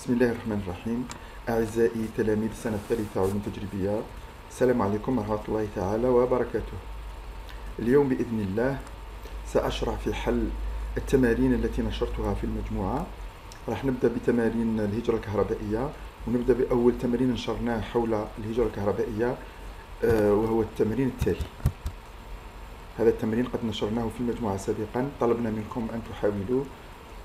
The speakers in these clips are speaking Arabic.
بسم الله الرحمن الرحيم. أعزائي تلاميذ السنة الثالثة علوم تجريبية السلام عليكم ورحمة الله تعالى وبركاته. اليوم بإذن الله سأشرح في حل التمارين التي نشرتها في المجموعة. راح نبدأ بتمارين الهجرة الكهربائية ونبدأ بأول تمرين نشرناه حول الهجرة الكهربائية آه، وهو التمرين التالي. هذا التمرين قد نشرناه في المجموعة سابقا طلبنا منكم أن تحاولوا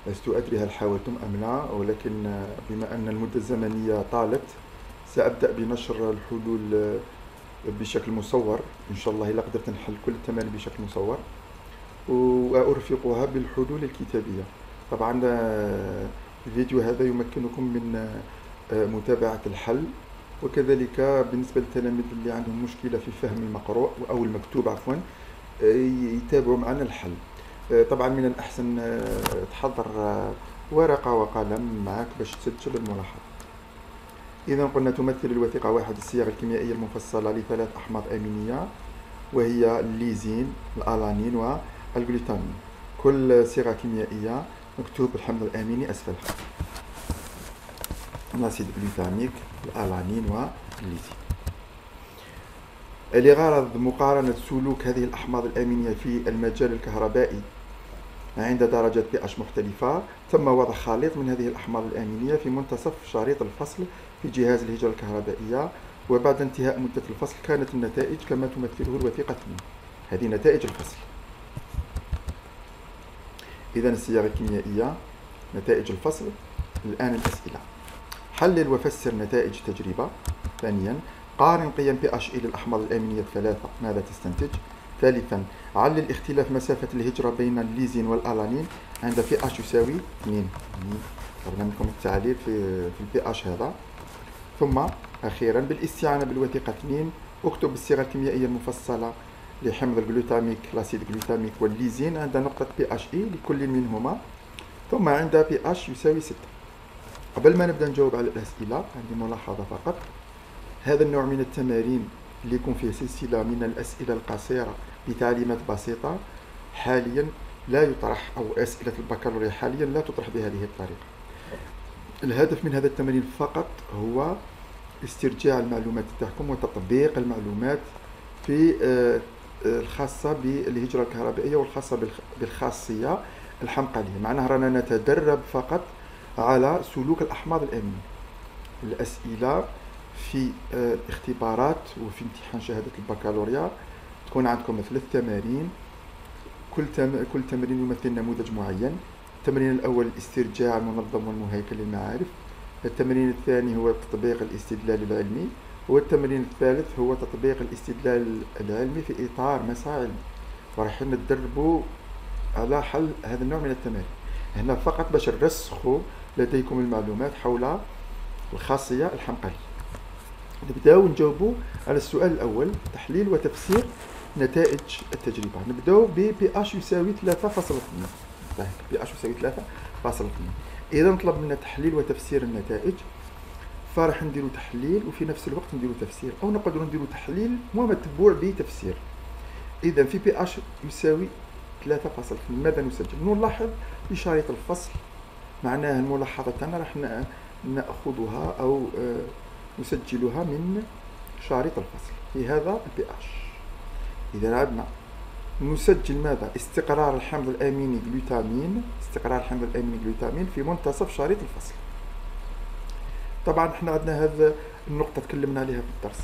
لست أدري هل حاولتم أم لا ولكن بما أن المدة الزمنية طالت سأبدأ بنشر الحلول بشكل مصور. إن شاء الله إلا قدرت نحل كل التمارين بشكل مصور وأرفقها بالحلول الكتابية. طبعا الفيديو هذا يمكنكم من متابعة الحل وكذلك بالنسبة للتلاميذ اللي عندهم مشكلة في فهم المقروء أو المكتوب عفوا يتابعوا معنا الحل. طبعا من الأحسن آه، تحضر آه، ورقة وقلم معك باش تسجل الملاحظة. إذا قلنا تمثل الوثيقة واحد الصيغ الكيميائية المفصلة لثلاث أحماض أمينية وهي الليزين الألانين والجلوتامين كل صيغة كيميائية مكتوب الحمض الأميني أسفلها. الأسيد جلوتاميك الألانين والليزين. لغرض مقارنة سلوك هذه الأحماض الأمينية في المجال الكهربائي. عند درجة بي اتش مختلفة تم وضع خليط من هذه الأحماض الأمينية في منتصف شريط الفصل في جهاز الهجرة الكهربائية وبعد انتهاء مدة الفصل كانت النتائج كما تمثله الوثيقة. هذه نتائج الفصل. إذا الصيغة الكيميائية نتائج الفصل. الآن الأسئلة. حلل وفسر نتائج تجربة؟ ثانيا قارن قيم بي اتش اي للأحماض الأمينية الثلاثة. ماذا تستنتج؟ ثالثا علل اختلاف مسافة الهجرة بين الليزين والألانين عند بي اتش يساوي 2 طلبنا منكم التعليل في في البي اتش هذا. ثم أخيرا بالاستعانة بالوثيقة 2 اكتب الصيغة الكيميائية المفصلة لحمض الجلوتاميك الأسيد الجلوتاميك والليزين عند نقطة بي اتش اي لكل منهما. ثم عند بي اتش يساوي 6 قبل ما نبدأ نجاوب على الأسئلة عندي ملاحظة فقط. هذا النوع من التمارين اللي يكون فيه سلسلة من الأسئلة القصيرة بتعليمات بسيطة حاليا لا يطرح أو أسئلة البكالوريا حاليا لا تطرح بهذه الطريقة. الهدف من هذا التمرين فقط هو استرجاع المعلومات تاعكم وتطبيق المعلومات في آه، آه، الخاصة بالهجرة الكهربائية والخاصة بالخاصية الحمقلية. معناها رانا نتدرب فقط على سلوك الأحماض الأمينية الأسئلة في آه، وفي امتحان شهادة البكالوريا. تكون عندكم ثلاث تمارين. كل تم... كل تمرين يمثل نموذج معين. التمرين الأول الاسترجاع المنظم والمهيكل للمعارف. التمرين الثاني هو تطبيق الاستدلال العلمي. والتمرين الثالث هو تطبيق الاستدلال العلمي في إطار مسار علمي وراح نتدربوا على حل هذا النوع من التمارين. هنا فقط باش نرسخوا لديكم المعلومات حول الخاصية الحنقلية. نبداو نجاوبوا على السؤال الأول تحليل وتفسير نتائج التجربة. نبداو ب بي اش يساوي 3.2 بي اش يساوي 3.2 إذا طلب منا تحليل وتفسير النتائج. فراح نديرو تحليل وفي نفس الوقت نديرو تفسير أو نقدروا نديرو تحليل ومتبوع بتفسير. إذا في pH يساوي 3.2 ماذا نسجل؟ نلاحظ شريط الفصل. معناه الملاحظة تاعنا راح نأخذها أو آه نسجلها من شريط الفصل في هذا ال pH اذا عندنا نسجل ماذا؟ استقرار الحمض الأميني جلوتامين استقرار الحمض الأميني جلوتامين في منتصف شريط الفصل. طبعا إحنا عندنا هذا النقطة تكلمنا عليها في الدرس.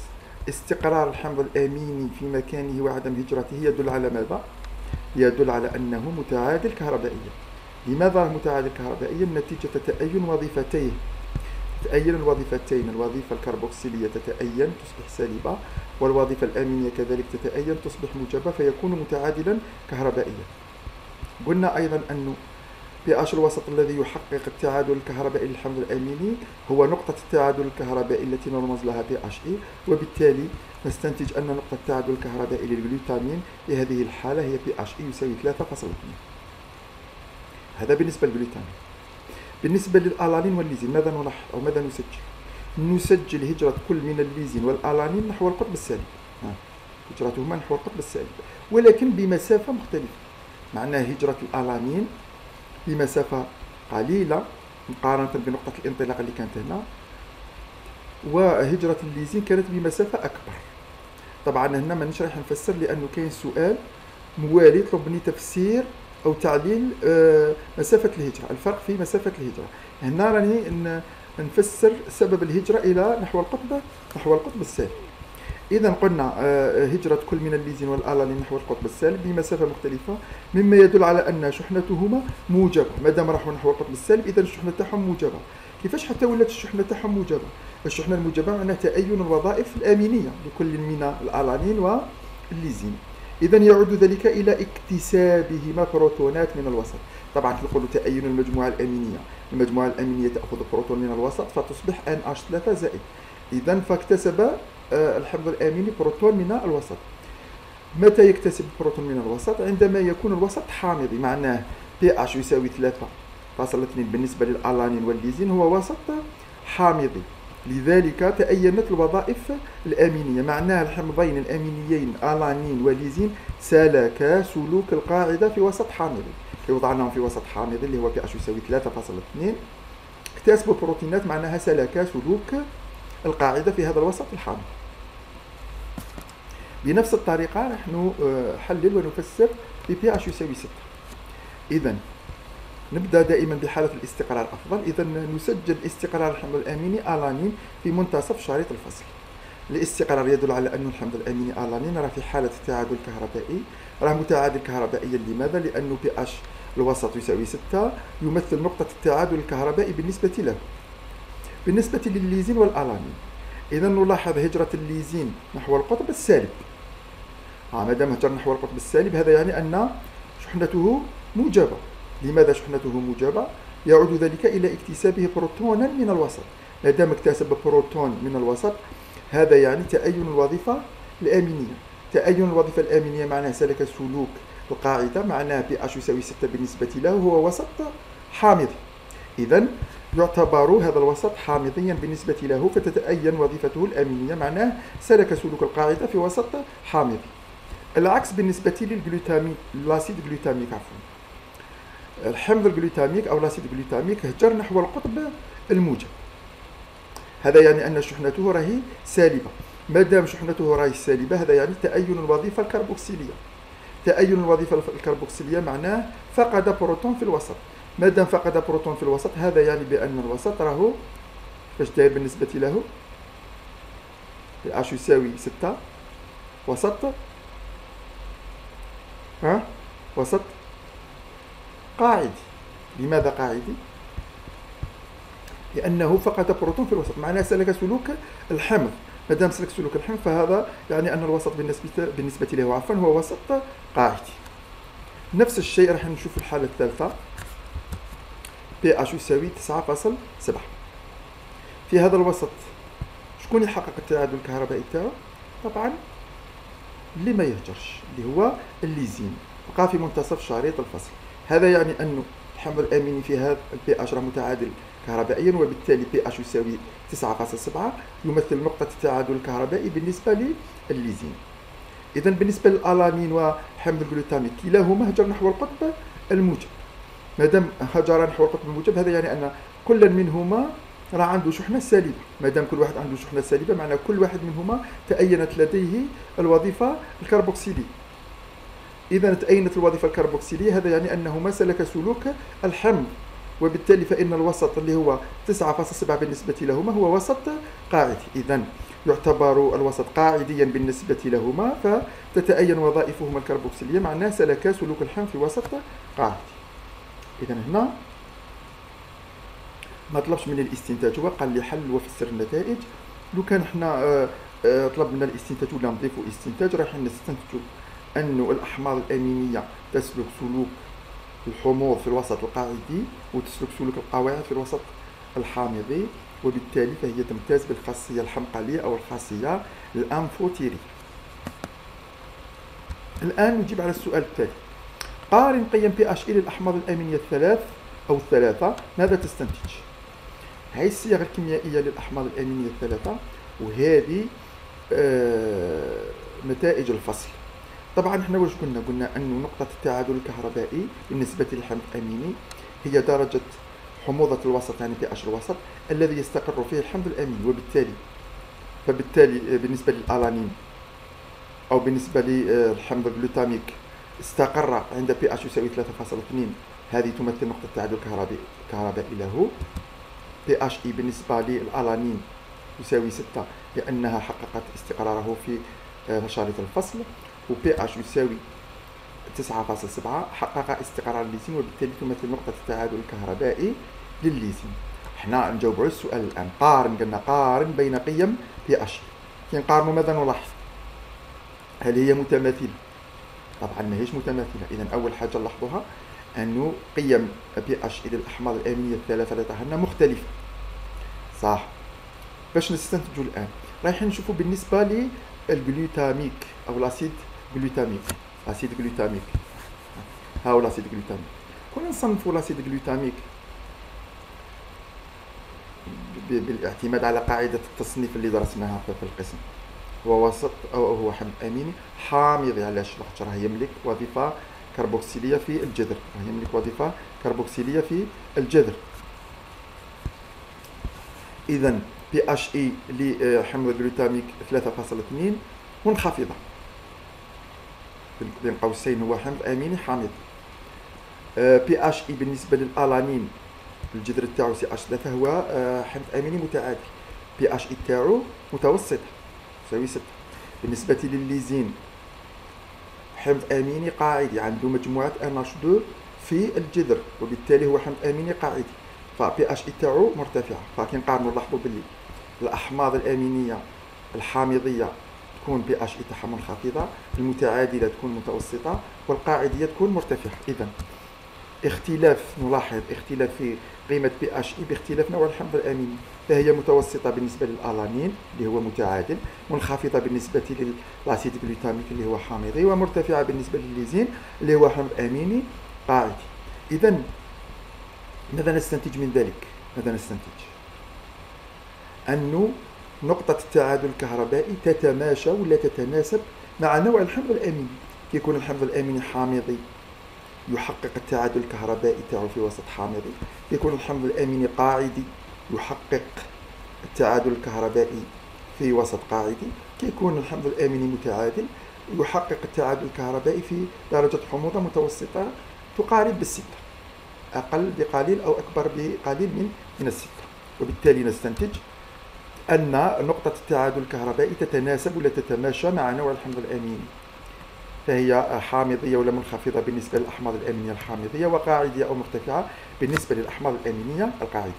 استقرار الحمض الأميني في مكانه وعدم هجرته يدل على ماذا؟ يدل على أنه متعادل كهربائيا. لماذا متعادل كهربائيا؟ نتيجة تأين وظيفتيه. تتأين الوظيفتين الوظيفة الكربوكسيلية تتأين تصبح سالبة والوظيفة الأمينية كذلك تتأين تصبح موجبة فيكون متعادلا كهربائيا. قلنا أيضا أن بي اش الوسط الذي يحقق التعادل الكهربائي للحمض الأميني هو نقطة التعادل الكهربائي التي نرمز لها pHi وبالتالي نستنتج أن نقطة التعادل الكهربائي للجلوتامين في هذه الحالة هي pHi يساوي 3.2 هذا بالنسبة للجلوتامين بالنسبة للألانين والليزين ماذا نلاحظ أو ماذا نسجل؟ نسجل هجرة كل من الليزين والألانين نحو القطب السالب. هجرتهما نحو القطب السالب. ولكن بمسافة مختلفة. معناه هجرة الألانين بمسافة قليلة مقارنة بنقطة الانطلاق اللي كانت هنا وهجرة الليزين كانت بمسافة أكبر. طبعا هنا مانيش رايح نفسر لأنه كاين سؤال موالي يطلب مني تفسير أو تعليل آه، مسافة الهجرة. الفرق في مسافة الهجرة. هنا راني نفسر سبب الهجرة إلى نحو القطب نحو القطب السالب إذا قلنا آه، هجرة كل من الليزين والألانين نحو القطب السالب بمسافة مختلفة مما يدل على أن شحنتهما موجبة. ما دام راحوا نحو القطب السالب إذا الشحنة تاعهم موجبة. كيفاش حتى ولات الشحنة تاعهم موجبة؟ الشحنة الموجبة معناها تأين الوظائف الأمينية لكل من الألانين والليزين إذا يعود ذلك إلى اكتسابهما بروتونات من الوسط. طبعا نقولوا تأين المجموعة الأمينية. المجموعة الأمينية تأخذ بروتون من الوسط فتصبح NH3 زائد. إذا فاكتسب آه، الحمض الأميني بروتون من الوسط. متى يكتسب بروتون من الوسط؟ عندما يكون الوسط حامضي معناه pH يساوي 3.2 بالنسبة للألانين والليزين هو وسط حامضي. لذلك تأينت الوظائف الأمينية. معناها الحمضين الأمينيين ألانين وليزين سلكا سلوك القاعدة في وسط حامضي لو وضعناهم في وسط حامضي اللي هو اتش يساوي 3.2 اكتسبوا بروتونات معناها سلكا سلوك القاعدة في هذا الوسط الحامضي بنفس الطريقة نحن نحلل ونفسر بي اتش يساوي 6 إذا نبدأ دائما بحالة الاستقرار أفضل. اذا نسجل استقرار الحمض الأميني آلانين في منتصف شريط الفصل. الاستقرار يدل على أن الحمض الأميني آلانين راه في حالة التعادل الكهربائي راه متعادل كهربائيا. لماذا؟ لأنه pH الوسط يساوي 6 يمثل نقطة التعادل الكهربائي بالنسبة له. بالنسبة للليزين والألانين. إذا نلاحظ هجرة الليزين نحو القطب السالب. ما دام هجر نحو القطب السالب هذا يعني أن شحنته موجبة. لماذا شحنته موجبة؟ يعود ذلك إلى اكتسابه بروتونا من الوسط. ما دام اكتسب بروتون من الوسط هذا يعني تأين الوظيفة الأمينية تأين الوظيفة الأمينية معناه سلك سلوك القاعدة معناه بي إتش يساوي 6 بالنسبة له هو وسط حامضي إذا يعتبر هذا الوسط حامضيا بالنسبة له فتتأين وظيفته الأمينية معناه سلك سلوك القاعدة في وسط حامضي العكس بالنسبة لل glutamique l'acide glutamique عفوا. الحمض الجلوتاميك أو l'acide glutamique هجر نحو القطب الموجب. هذا يعني أن شحنته راهي سالبة. ما دام شحنته راهي سالبة هذا يعني تأين الوظيفة الكربوكسيلية تأين الوظيفة الكربوكسيلية معناه فقد بروتون في الوسط. ما دام فقد بروتون في الوسط هذا يعني بأن الوسط راهو فاش داير بالنسبة له؟ اش يساوي ستة. وسط. ها؟ وسط. قاعدي لماذا قاعدي؟ لأنه فقد بروتون في الوسط معناه سلك سلوك الحمض ما دام سلك سلوك الحمض فهذا يعني أن الوسط بالنسبة بالنسبة له عفوا هو وسط قاعدي نفس الشيء راح نشوف الحالة الثالثة. اش يساوي 9.7 في هذا الوسط شكون يحقق التعادل الكهربائي تاعو؟ طبعا اللي ما يهجرش اللي هو الليزين. بقى في منتصف شريط الفصل. هذا يعني أنه الحمض الأميني في هذا البي راه متعادل كهربائيا وبالتالي pH يساوي 9.7 يمثل نقطة التعادل الكهربائي بالنسبة للليزين. إذا بالنسبة للألانين وحمض الجلوتاميك كلاهما هجر نحو القطب الموجب. ما دام هجر نحو القطب الموجب هذا يعني أن كل منهما راه عنده شحنة سالبة. ما دام كل واحد عنده شحنة سالبة معنى كل واحد منهما تأينت لديه الوظيفة الكربوكسيلية. إذا تأينت الوظيفة الكربوكسيلية هذا يعني أنه ما سلك سلوك الحمض وبالتالي فإن الوسط اللي هو 9.7 بالنسبة لهما هو وسط قاعدي. إذا يعتبر الوسط قاعديا بالنسبة لهما فتتأين وظائفهما الكربوكسيلية معناه سلك سلوك الحمض في وسط قاعدي. إذا هنا ما طلبش من الاستنتاج هو قال لي حل وفسر النتائج. لو كان إحنا آه، آه، طلب منا الاستنتاج ولا نضيفوا استنتاج راح نستنتجوا. أنه الأحماض الأمينية تسلك سلوك الحموض في الوسط القاعدي وتسلك سلوك القواعد في الوسط الحامضي وبالتالي فهي تمتاز بالخاصية الحمقلية أو الخاصية الأنفوتيري. الآن نجيب على السؤال التالي قارن قيم بي اش إلى الأحماض الأمينية الثلاث أو الثلاثة ماذا تستنتج؟ هاي الصيغ الكيميائية للأحماض الأمينية الثلاثة وهذه آه نتائج الفصل. طبعا إحنا واش قلنا؟ قلنا انه نقطة التعادل الكهربائي بالنسبة للحمض الأميني هي درجة حموضة الوسط يعني بي اتش الوسط الذي يستقر فيه الحمض الأميني وبالتالي فبالتالي بالنسبة للألانين أو بالنسبة للحمض الجلوتاميك استقر عند بي اتش يساوي 3.2 هذه تمثل نقطة تعادل كهربائي كهربائي له. بي اتش إي بالنسبة للألانين يساوي 6 لأنها حققت استقراره في مشارط الفصل. و بي اتش يساوي 9.7 حقق استقرار الليزين وبالتالي تمثل نقطة التعادل الكهربائي للليزين حنا نجاوب على السؤال الآن. قارن قلنا قارن بين قيم بي اتش كي نقارنوا ماذا نلاحظ؟ هل هي متماثلة؟ طبعا ماهيش متماثلة. إذا أول حاجة نلاحظوها أنه قيم بي اتش إلى الأحماض الأمينية الثلاثة لديها مختلفة. صح. باش نستنتجوا الآن رايحين نشوفوا بالنسبة لل glutamique أو ال acide. glutamique acide glutamique ها هو ال acide glutamique كنا نصنفوا ال acide glutamique بالاعتماد على قاعدة التصنيف اللي درسناها في القسم هو وسط أو هو حمض أميني حامض علاش لاخاطش راه يملك وظيفة كربوكسيلية في الجذر. راه يملك وظيفة كربوكسيلية في الجذر. إذا بي اتش اي لحمض الجلوتاميك 3.2 منخفضة. بين قوسين هو حمض اميني حامض بي إتش إي بالنسبة للألانين. الجذر تاعو CH3 هو آه، حمض أميني متعادل. بي إتش إي تاعو متوسط يساوي 6 بالنسبة للليزين حمض أميني قاعدي عنده مجموعة NH2 في الجذر وبالتالي هو حمض أميني قاعدي فبي إتش إي تاعو مرتفعة فكي نقارنو نلاحظوا باللي الأحماض الأمينية الحامضية تكون بي اتش اي تاعها منخفضة المتعادلة تكون متوسطة والقاعدية تكون مرتفعة إذا اختلاف نلاحظ اختلاف في قيمة بي اتش إي باختلاف نوع الحمض الأميني فهي متوسطة بالنسبة للألانين اللي هو متعادل منخفضة بالنسبة لل acide glutamique اللي هو حامضي ومرتفعة بالنسبة للليزين اللي هو حمض أميني قاعدي إذا ماذا نستنتج من ذلك؟ ماذا نستنتج؟ أنه نقطة التعادل الكهربائي تتماشى ولا تتناسب مع نوع الحمض الأميني؟ كيكون الحمض الأميني حامضي. يحقق التعادل الكهربائي تاعو في وسط حامضي. يكون الحمض الأميني قاعدي يحقق التعادل الكهربائي في وسط قاعدي. كيكون الحمض الأميني متعادل يحقق التعادل الكهربائي في درجة حموضة متوسطة تقارب بالستة. أقل بقليل أو أكبر بقليل من من الستة. وبالتالي نستنتج أن نقطة التعادل الكهربائي تتناسب ولا تتماشى مع نوع الحمض الأميني. فهي حامضية ولا منخفضة بالنسبة للأحماض الأمينية الحامضية وقاعدية أو مرتفعة بالنسبة للأحماض الأمينية القاعدية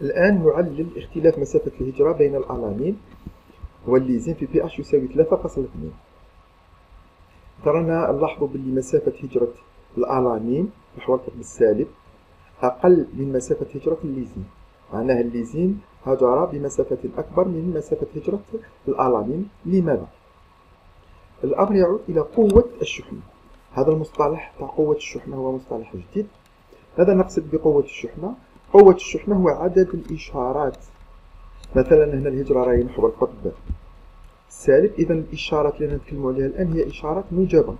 الآن نعلل اختلاف مسافة الهجرة بين الألانين والليزين في بي إتش يساوي 3.2 ترانا نلاحظوا باللي مسافة هجرة الألانين نحو القطب السالب أقل من مسافة هجرة الليزين. معناها الليزين هجر بمسافة أكبر من مسافة هجرة الألانين لماذا؟ الأمر يعود إلى قوة الشحنة. هذا المصطلح تاع قوة الشحنة هو مصطلح جديد. ماذا نقصد بقوة الشحنة؟ قوة الشحنة هو عدد الإشارات. مثلا هنا الهجرة راهي نحو القطب. السالب إذا الإشارات اللي نتكلم عليها الآن هي إشارات موجبة.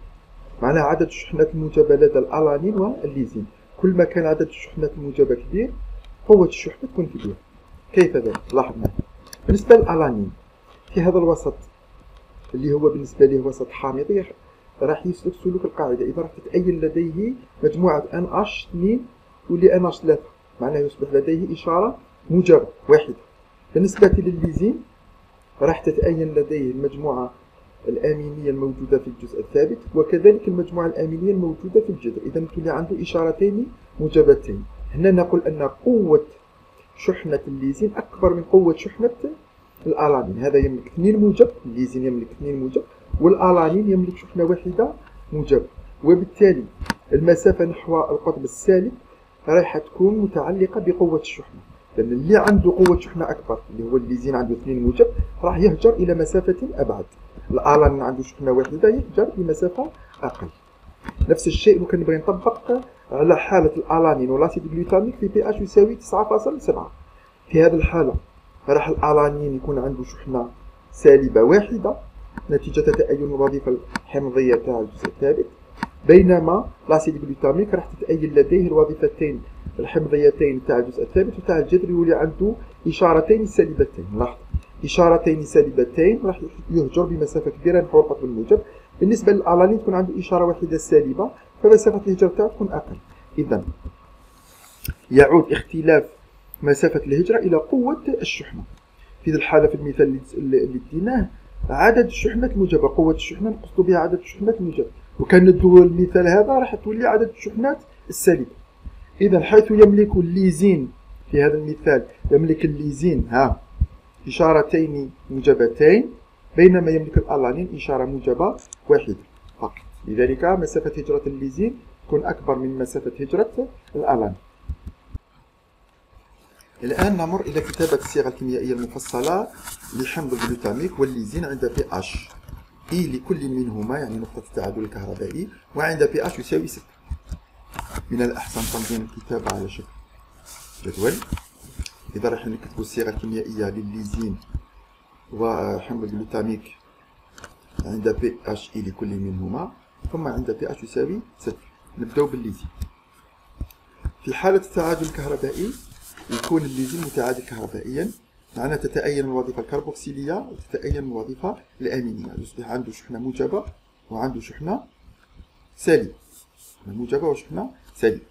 معناها عدد الشحنات الموجبة لدى الألانين والليزين. كل ما كان عدد الشحنات الموجبة كبير قوة الشحنة تكون كبيرة. كيف ذلك؟ لاحظ معي بالنسبة للألانين في هذا الوسط اللي هو بالنسبة له وسط حامضي راح يسلك سلوك القاعدة. إذا راح تتأين لديه مجموعة ان اش 2 واللي ان اش 3 معناه يصبح لديه إشارة موجبة واحدة. بالنسبة للليزين راح تتأين لديه المجموعة الأمينية الموجودة في الجزء الثابت وكذلك المجموعة الأمينية الموجودة في الجذر إذا تولي عنده إشارتين موجبتين. هنا نقول أن قوة شحنة الليزين أكبر من قوة شحنة الألانين. هذا يملك اثنين موجب الليزين يملك اثنين موجب والألانين يملك شحنة واحدة موجب. وبالتالي المسافة نحو القطب السالب راح تكون متعلقة بقوة الشحنة. لأن اللي عنده قوة شحنة أكبر اللي هو الليزين عنده اثنين موجب راح يهجر إلى مسافة أبعد. الالان عنده شحنه واحدة يهجر بمسافة أقل. نفس الشيء ممكن نبغي نطبق على حالة الآلانين وال acide glutamique في pH يساوي 9.7 في هذه الحالة راح الآلانين يكون عنده شحنة سالبة واحدة نتيجة تأين الوظيفة الحمضية تاع الجزء الثابت. بينما l'acide glutamique راح تتأين لديه الوظيفتين الحمضيتين تاع الجزء الثابت وتاع الجذر يولي عنده إشارتين سالبتين. لاحظ إشارتين سالبتين راح يهجر بمسافة كبيرة نحو القطب الموجب بالنسبة للألانين تكون عنده إشارة واحدة سالبة فمسافة الهجرة تاعو تكون أقل. إذا يعود اختلاف مسافة الهجرة إلى قوة الشحنة. في الحالة في المثال اللي ديناه عدد الشحنات الموجبة قوة الشحنة نقصد بها عدد الشحنات الموجبة وكان ندو المثال هذا راح تولي عدد الشحنات السالبة. إذا حيث يملك الليزين في هذا المثال يملك الليزين ها إشارتين موجبتين بينما يملك الألانين إشارة موجبة واحدة فقط. لذلك مسافة هجرة الليزين تكون أكبر من مسافة هجرة الألانين. الآن نمر إلى كتابة الصيغة الكيميائية المفصلة لحمض الجلوتاميك والليزين عند pHi لكل منهما يعني نقطة التعادل الكهربائي وعند pH يساوي 6 من الأحسن تنظيم الكتابة على شكل جدول. إذا راح نكتبوا الصيغة الكيميائية للليزين وحمض الجلوتاميك عند pHi لكل منهما ثم عند pH يساوي 6 نبدأ بالليزين. في حالة التعادل الكهربائي يكون الليزين متعادل كهربائيا معناها تتأين الوظيفة الكربوكسيلية وتتأين الوظيفة الأمينية. يصبح عنده شحنة موجبة وعنده شحنة سالبة موجبة وشحنة سالبة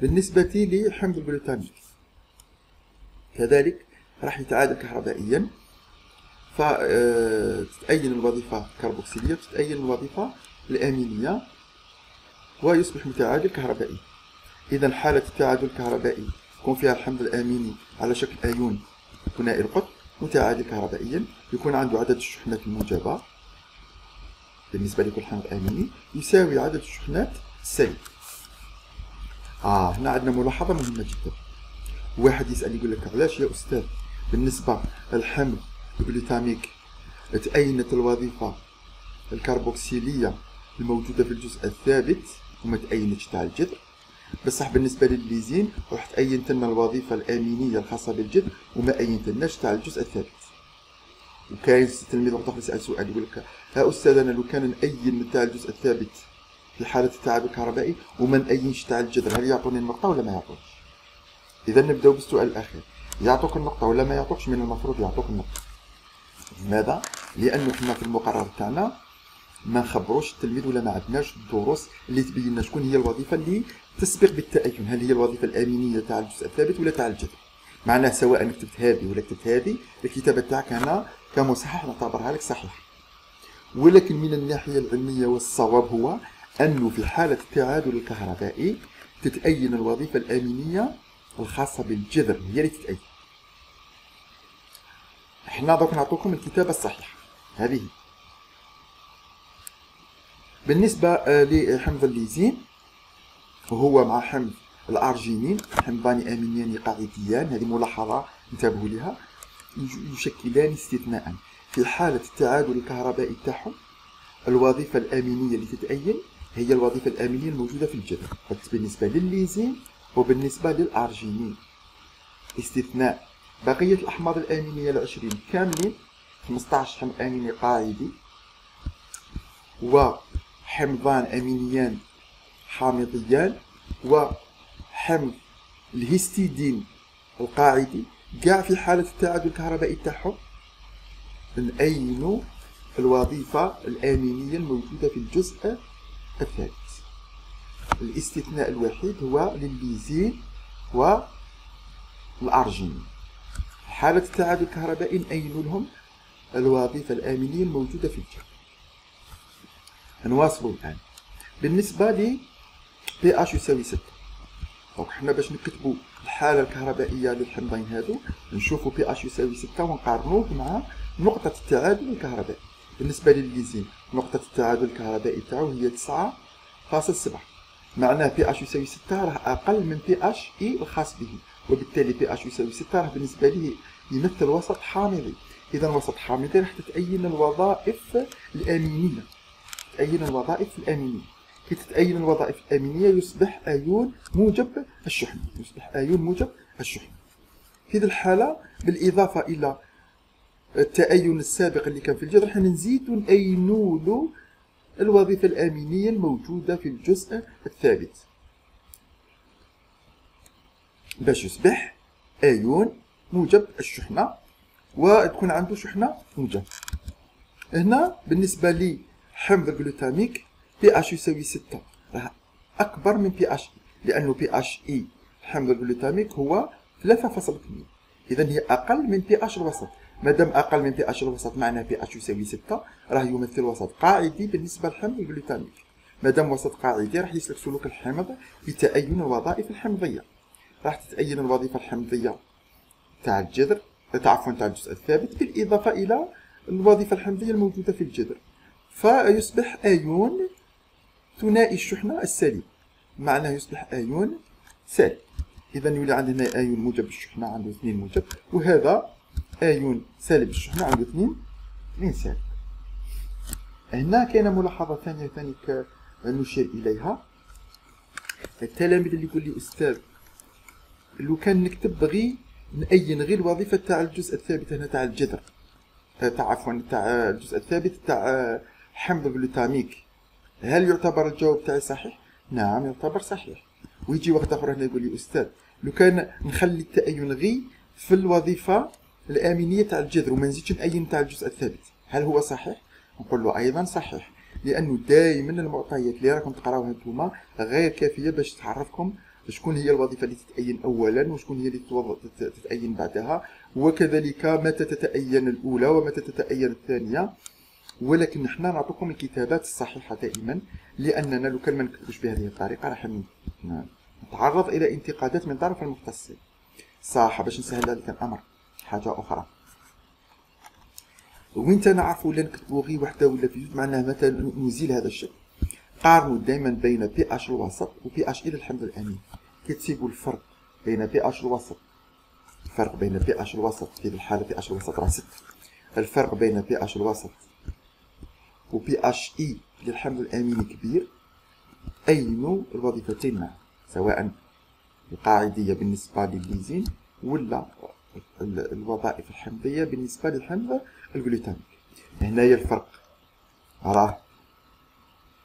بالنسبة لحمض الجلوتاميك كذلك راح يتعادل كهربائيا. فتتأين الوظيفة الكربوكسيلية وتتأين الوظيفة الأمينية ويصبح متعادل كهربائيا إذا حالة التعادل الكهربائي يكون فيها الحمض الأميني على شكل أيون ثنائي القطب متعادل كهربائيا يكون عنده عدد الشحنات الموجبة. بالنسبة لكل حمض أميني يساوي عدد الشحنات السالبة آه هنا عندنا ملاحظة مهمة جدا. واحد يسأل يقول لك علاش يا أستاذ؟ بالنسبة للحمض الجلوتاميك تأينت الوظيفة الكربوكسيلية الموجودة في الجزء الثابت وما تأينتش تاع الجذر؟ بصح بالنسبة للليزين رحت أينت لنا الوظيفة الأمينية الخاصة بالجذر وما اينتلناش تاع الجزء الثالث وكاين تلميذ وقت يسأل سؤال يقول لك ها أستاذ أنا لو كان نأين تاع الجزء الثابت في حالة التعادل الكهربائي وما نأينش تاع الجذر هل يعطوني النقطه ولا ما يعطونيش إذا نبداو بالسؤال الأخير. يعطوك النقطة ولا ما يعطوكش؟ من المفروض يعطوك النقطة. لماذا لأنه حنا في المقرر تاعنا ما نخبروش التلميذ ولا ما عندناش الدروس اللي تبين شكون هي الوظيفة اللي تسبق بالتأين هل هي الوظيفة الأمينية تاع الجزء الثابت ولا تاع الجذر معناه سواء كتبت هذه ولا كتبت هذه الكتابة تاعك أنا كمصحح نعتبرها لك صحيحة. ولكن من الناحية العلمية والصواب هو أنه في حالة التعادل الكهربائي تتأين الوظيفة الأمينية الخاصة بالجذر هي اللي تتأين إحنا دوك نعطوكم الكتابة الصحيحة. هذه. بالنسبة آه، لحمض الليزين وهو مع حمض الارجينين حمضان آمينيان قاعديان هذه ملاحظة انتبهوا لها. يشكلان استثناء. في حالة التعادل الكهربائي تاعهم الوظيفة الآمينية اللي تتأين هي الوظيفة الآمينية الموجودة في الجذر بالنسبة للليزين وبالنسبة للارجينين استثناء بقية الأحماض الأمينية العشرين كاملين 15 حمض أميني قاعدي وحمضان أمينيان حامضيان وحمض الهستيدين القاعدي. كاع في حالة التعادل الكهربائي تاعهم. نأينوا الوظيفة الأمينية الموجودة في الجزء الثالث الاستثناء الوحيد هو للليزين والأرجنين حالة التعادل الكهربائي نأين لهم الوظيفة الأمينية الموجودة في الجزء نواصل الآن. بالنسبة pH يساوي 6 donc حنا باش نكتبوا الحالة الكهربائية للحمضين هادو نشوفوا اش يساوي 6 ونقارنوه مع نقطة التعادل الكهربائي. بالنسبة للليزين نقطة التعادل الكهربائي تاعو هي 9.7 معناه pH يساوي 6 راه أقل من pHi الخاص به وبالتالي pH يساوي 6 راه بالنسبة ليه يمثل وسط حامضي. إذا وسط حامضي راح تتأين الوظائف الأمينية. تتأين الوظائف الأمينية. كي تتأين الوظائف الأمينية يصبح أيون موجب الشحن. يصبح أيون موجب الشحن. في هذه الحالة بالإضافة إلى التأين السابق اللي كان في الجذر حنا نزيدو نأينولو الوظيفة الأمينية الموجودة في الجزء الثابت باش يصبح أيون موجب الشحنة وتكون عنده شحنة موجب. هنا بالنسبة لحمض الجلوتاميك pH يساوي ستة. راه أكبر من بي اش لأنه بي اش اي حمض الجلوتاميك هو ثلاثة فاصل اثنين إذا هي أقل من بي اش الوسط. مادام أقل من اش الوسط معناه اش يساوي ستة راه يمثل وسط قاعدي بالنسبة لحمض الجلوتاميك مادام وسط قاعدي راح يسلك سلوك الحمض بتأين الوظائف الحمضية. راح تتأين الوظيفة الحمضية تاع الجذر عفوا تاع الجزء الثابت بالإضافة إلى الوظيفة الحمضية الموجودة في الجذر. فيصبح أيون ثنائي الشحنة السالب. معناه يصبح أيون سالب. إذا يولي عندنا أيون موجب الشحنة عنده اثنين موجب. وهذا أيون سالب الشحنة عنده اثنين اثنين سالب. هنا كاينة ملاحظة ثانية ثانية نشير إليها. التلاميذ اللي يقول لي أستاذ لو كان نكتب بغي نأين غير الوظيفة تاع الجزء الثابت هنا تاع الجذر تاع عفوا تاع الجزء الثابت تاع حمض الجلوتاميك هل يعتبر الجواب تاعي صحيح؟ نعم يعتبر صحيح. ويجي وقت آخر هنا يقول لي أستاذ لو كان نخلي التأين غي في الوظيفة الآمنية تاع الجذر وما نزيدش نأين تاع الجزء الثابت. هل هو صحيح؟ نقول له أيضا صحيح لأنه دائما المعطيات اللي راكم تقراوها انتوما غير كافية باش تعرفكم شكون هي الوظيفة اللي تتأين أولا وشكون هي اللي تتأين بعدها. وكذلك متى تتأين الأولى ومتى تتأين الثانية. ولكن نحن نعطيكم الكتابات الصحيحة دائما لأننا لو كان ما نكتبوش بهذه الطريقة راح نتعرض إلى انتقادات من طرف المختصين. صح باش نسهل ذلك الأمر. حاجة أخرى. وين تنعرفوا ولا نكتبوا غير وحده ولا في زوج معناها مثلا نزيل هذا الشيء. قارنوا دائما بين pH الوسط و pHi للحمض الأميني. كي تصيبوا الفرق بين pH الوسط. الفرق بين بي اش الوسط في الحالة بي اش الوسط راه 6 الفرق بين بي اش الوسط وبي اش اي للحمض الاميني كبير. نأينوا الوظيفتين معا؟ سواء القاعدية بالنسبة للليزين ولا الوظائف الحمضية بالنسبة للحمض الجلوتاميك هنايا الفرق. راه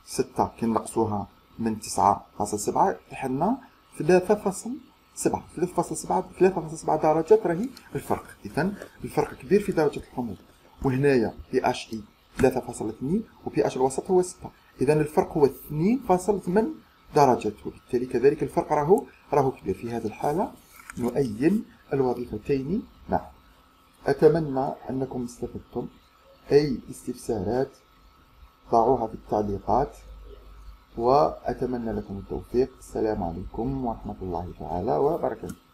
ستة كي نقصوها من تسعة فاصل سبعة لحنا ثلاثة فاصل سبعة. ثلاثة فاصل سبعة ثلاثة فاصل سبعة درجات راهي الفرق. إذا الفرق كبير في درجة الحموضة وهنايا بي اش إي ثلاثة فاصل اثنين وبي اش الوسط هو ستة. إذا الفرق هو اثنين فاصل ثمان درجات وبالتالي كذلك الفرق راهو راهو كبير. في هذه الحالة نؤين الوظيفتين. معا أتمنى أنكم استفدتم. أي استفسارات ضعوها في التعليقات. وأتمنى لكم التوفيق. السلام عليكم ورحمة الله تعالى وبركاته.